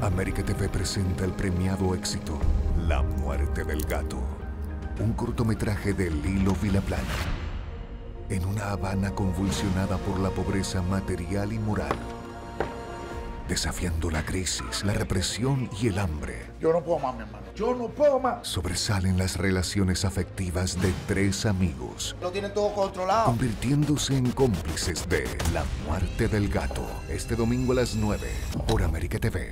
América TV presenta el premiado éxito La muerte del gato. Un cortometraje de Lilo Vilaplana. En una Habana convulsionada por la pobreza material y moral. Desafiando la crisis, la represión y el hambre. Yo no puedo más, mi hermano. Yo no puedo más. Sobresalen las relaciones afectivas de tres amigos, Lo tienen todo controlado. convirtiéndose en cómplices de La muerte del gato. Este domingo a las 9 por América TV.